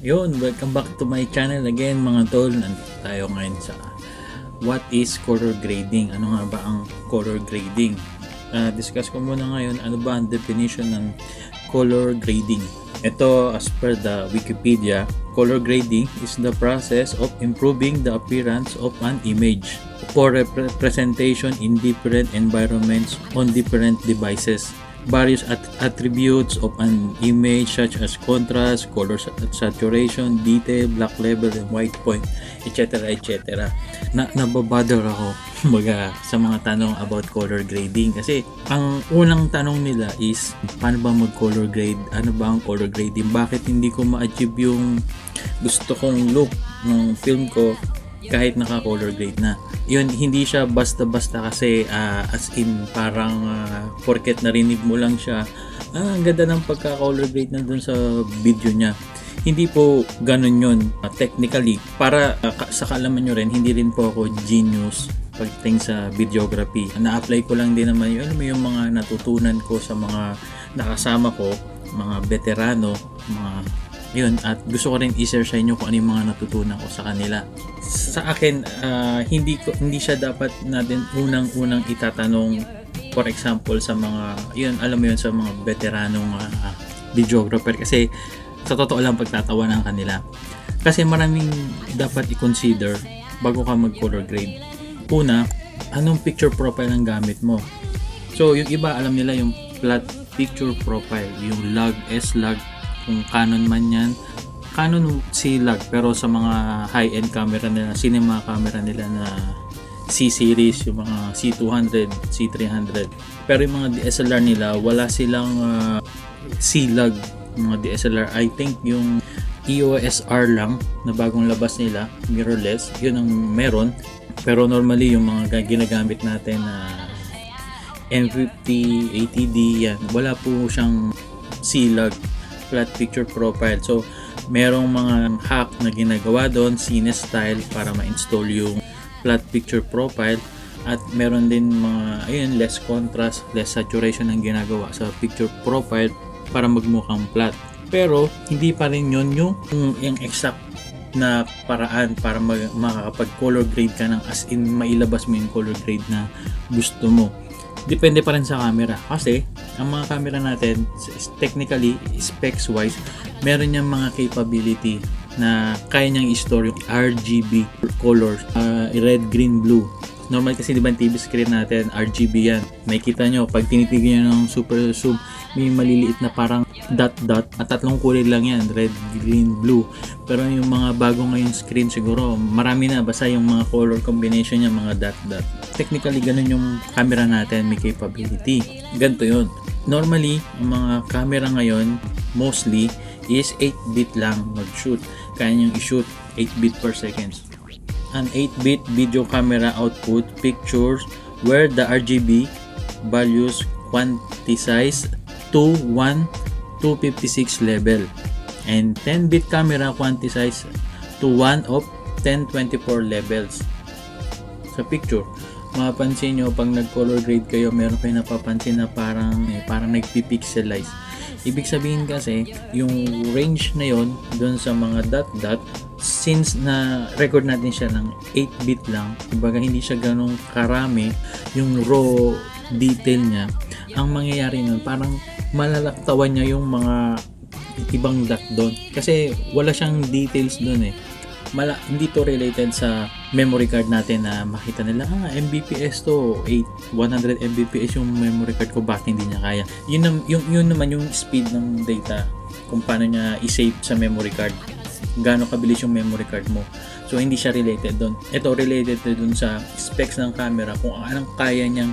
Yun, welcome back to my channel again mga tol. Nandito tayo ngayon sa what is color grading? Ano nga ba ang color grading? Uh, discuss ko muna ngayon ano ba ang definition ng color grading. Ito as per the Wikipedia, color grading is the process of improving the appearance of an image for representation in different environments on different devices various at attributes of an image such as contrast, color saturation, detail, black level, and white point, etc. etc. Na nababother ako mga sa mga tanong about color grading kasi ang unang tanong nila is paano ba mag color grade? Ano ba ang color grading? Bakit hindi ko ma-achieve yung gusto kong look ng film ko kahit naka-color grade na. Yun, hindi siya basta-basta kasi uh, as in parang uh, porket narinig mo lang siya, ah, ang ganda ng pagka-color grade na dun sa video niya. Hindi po ganun yun uh, technically. Para uh, sa kaalaman nyo rin, hindi rin po ako genius pagdating sa videography. Na-apply ko lang din naman yun, mo yung mga natutunan ko sa mga nakasama ko, mga veterano, mga yun at gusto ko rin i-share sa inyo kung ano yung mga natutunan ko sa kanila. Sa akin uh, hindi ko hindi siya dapat natin unang-unang itatanong for example sa mga yun alam mo yun sa mga veteranong uh, videographer. Kasi sa totoo lang pagtatawa ng kanila. Kasi maraming dapat i-consider bago ka mag color grade. Una anong picture profile ang gamit mo? So yung iba alam nila yung flat picture profile yung log S log kung Canon man yan. Canon C-Log pero sa mga high-end camera nila cinema camera nila na C-series yung mga C200 C300 pero yung mga DSLR nila wala silang uh, C-Log mga DSLR I think yung EOS R lang na bagong labas nila mirrorless yun ang meron. Pero normally yung mga ginagamit natin na uh, M50 ATD yan wala po siyang C-Log flat picture profile. So, merong mga hack na ginagawa doon, Cine style para ma-install yung flat picture profile at meron din mga ayun less contrast, less saturation ang ginagawa sa picture profile para magmukhang flat. Pero hindi pa rin yun yung, yung exact na paraan para mag, makakapag color grade ka ng as in mailabas mo yung color grade na gusto mo depende pa rin sa camera. Kasi ang mga camera natin technically specs wise meron niyang mga capability na kaya niyang i-store yung RGB colors uh, red, green, blue. Normal kasi di ba TV screen natin RGB yan. May kita nyo pag tinitignan nyo ng super zoom may maliliit na parang dot dot at tatlong kulay lang yan red, green, blue. Pero yung mga bago ngayon screen siguro marami na. Basta yung mga color combination niya mga dot dot technically ganun yung camera natin may capability. Ganito yun. Normally ang mga camera ngayon mostly is 8 bit lang mag shoot kaya nyo i-shoot 8 bit per seconds an 8-bit video camera output pictures where the RGB values quantized to 1 256 level. And 10-bit camera quantized to 1 of 1024 levels. Sa picture mapapansin nyo pag nag color grade kayo meron kayo napapansin na parang eh, parang nagpipixelize ibig sabihin kasi yung range na yon doon sa mga dot dot since na record natin siya ng 8 bit lang kumbaga hindi siya ganong karami yung raw detail niya ang mangyayari nun parang malalaktawan niya yung mga ibang dot doon. Kasi wala siyang details doon eh. Mala, hindi to related sa memory card natin na makita nila, ah, Mbps to, 8, 100 Mbps yung memory card ko, bakit hindi niya kaya? Yun, yung, yun naman yung speed ng data, kung paano niya i-save sa memory card. Gaano kabilis yung memory card mo. So, hindi siya related doon. Ito, related to doon sa specs ng camera, kung anong kaya niyang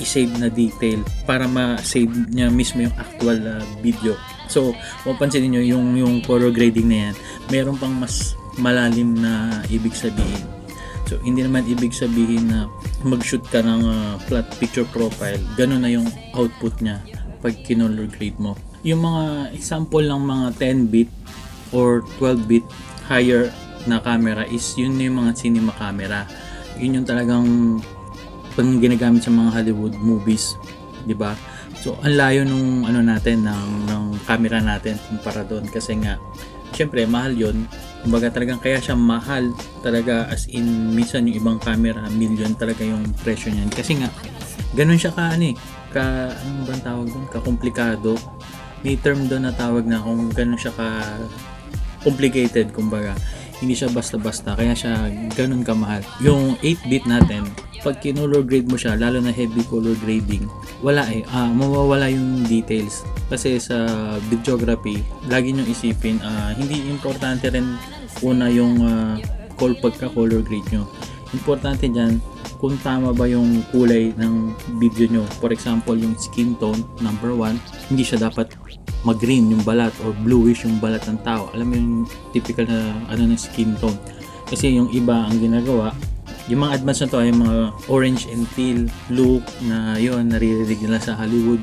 i-save na detail para ma-save niya mismo yung actual uh, video. So, mapansin niyo yung yung color grading na yan, meron pang mas malalim na ibig sabihin. So, hindi naman ibig sabihin na mag-shoot ka ng uh, flat picture profile, ganun na yung output niya pag kinolor grade mo. Yung mga example ng mga 10-bit or 12-bit higher na camera is yun yung mga cinema camera. Yun yung talagang pang ginagamit sa mga Hollywood movies, 'di ba? So, ang layo nung ano natin, ng, ng camera natin kumpara doon. Kasi nga, syempre, mahal yon Kumbaga talagang kaya siya mahal talaga as in minsan yung ibang camera, million talaga yung presyo niyan. Kasi nga, ganun siya ka ano eh, ka, anong bang tawag doon? Ka-komplikado. May term doon na tawag na kung ganun siya ka complicated kumbaga hindi siya basta-basta kaya siya ganun kamahal yung 8-bit natin pag kinolor grade mo siya lalo na heavy color grading wala eh uh, mawawala yung details kasi sa videography lagi nyo isipin uh, hindi importante rin una yung uh, call pagka color grade nyo importante dyan kung tama ba yung kulay ng video nyo for example yung skin tone number 1 hindi siya dapat mag-green yung balat or bluish yung balat ng tao. Alam mo yung typical na ano ng skin tone. Kasi yung iba ang ginagawa, yung mga advanced na to ay mga orange and teal look na yon naririnig nila sa Hollywood.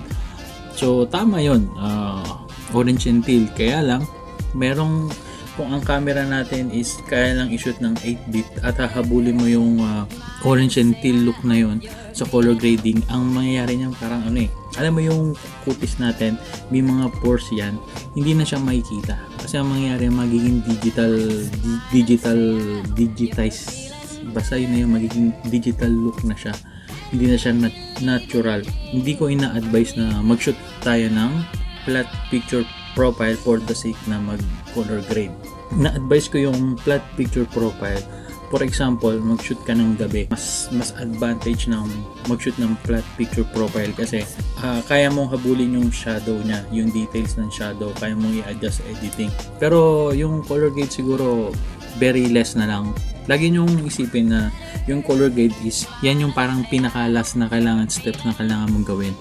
So tama yon uh, orange and teal. Kaya lang, merong kung ang camera natin is kaya lang i-shoot ng 8-bit at hahabulin mo yung uh, orange and teal look na yon sa color grading, ang mangyayari niyan parang ano eh, alam mo yung kutis natin, may mga pores yan, hindi na siya makikita. Kasi ang mangyayari, magiging digital, di, digital, digitize, basta yun na yung magiging digital look na siya. Hindi na siya nat- natural. Hindi ko ina-advise na mag-shoot tayo ng flat picture profile for the sake na mag color grade. Na-advise ko yung flat picture profile for example, mag-shoot ka ng gabi, mas mas advantage ng mag-shoot ng flat picture profile kasi uh, kaya mong habulin yung shadow niya, yung details ng shadow, kaya mong i-adjust editing. Pero yung color grade siguro very less na lang. Lagi niyong isipin na yung color grade is yan yung parang pinaka-last na kailangan steps na kailangan mong gawin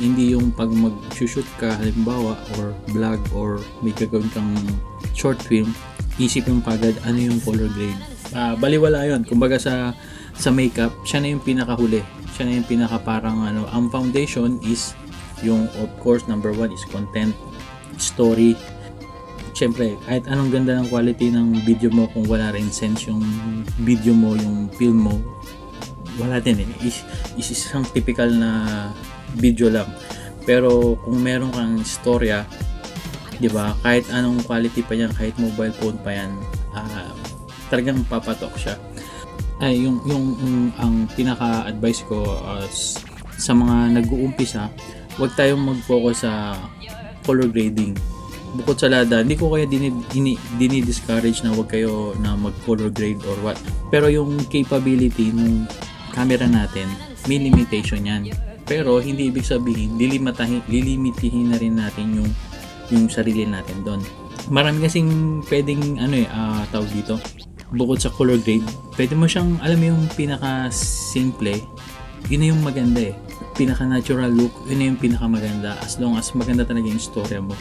hindi yung pag mag-shoot ka halimbawa or vlog or may gagawin kang short film isip yung kagad ano yung color grade. Uh, baliwala yon kumbaga sa sa makeup siya na yung pinakahuli. Siya na yung pinaka parang ano. Ang foundation is yung of course number one is content story. Syempre kahit anong ganda ng quality ng video mo kung wala rin sense yung video mo yung film mo wala din eh. Is, is isang typical na video lang pero kung meron kang istorya 'di ba kahit anong quality pa yan kahit mobile phone pa yan uh, talagang papatok siya. Ay, yung, yung, yung ang pinaka-advice ko uh, sa mga nag-uumpisa, huwag tayong mag-focus sa color grading. Bukod sa lada, hindi ko kaya dini-discourage na huwag kayo na mag-color grade or what. Pero yung capability ng camera natin, may limitation yan. Pero hindi ibig sabihin, lilimitahin, lilimitihin na rin natin yung yung sarili natin doon. Marami kasing pwedeng ano eh, uh, tawag dito, bukod sa color grade, pwede mo siyang, alam mo yung pinaka-simple, yun na yung maganda eh. Pinaka-natural look, yun na yung pinaka-maganda as long as maganda talaga yung story mo.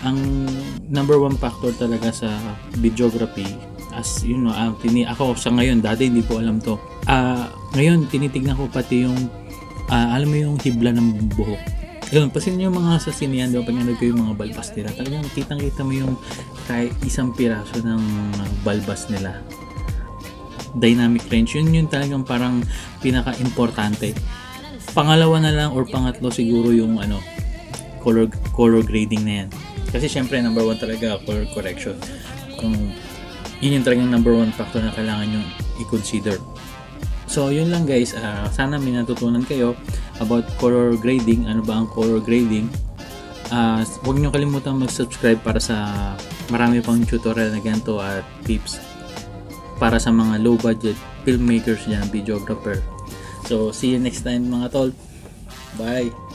Ang number one factor talaga sa videography, as you know, uh, tini ako sa ngayon, dati hindi ko alam to. Uh, ngayon, tinitignan ko pati yung, uh, alam mo yung hibla ng buhok. Yun, pasin yung mga sa sinihan pag nanood ko yung mga balbas nila, talagang kitang kita mo yung kahit isang piraso ng balbas nila. Dynamic range, yun yun talagang parang pinaka-importante. Pangalawa na lang or pangatlo siguro yung ano, color, color grading na yan. Kasi syempre number one talaga color correction. Kung yun yung talagang number one factor na kailangan nyo i-consider. So, yun lang guys. Uh, sana may natutunan kayo about color grading. Ano ba ang color grading? Uh, huwag nyo kalimutan mag-subscribe para sa marami pang tutorial na ganito at tips para sa mga low budget filmmakers dyan, videographer. So, see you next time mga tol. Bye!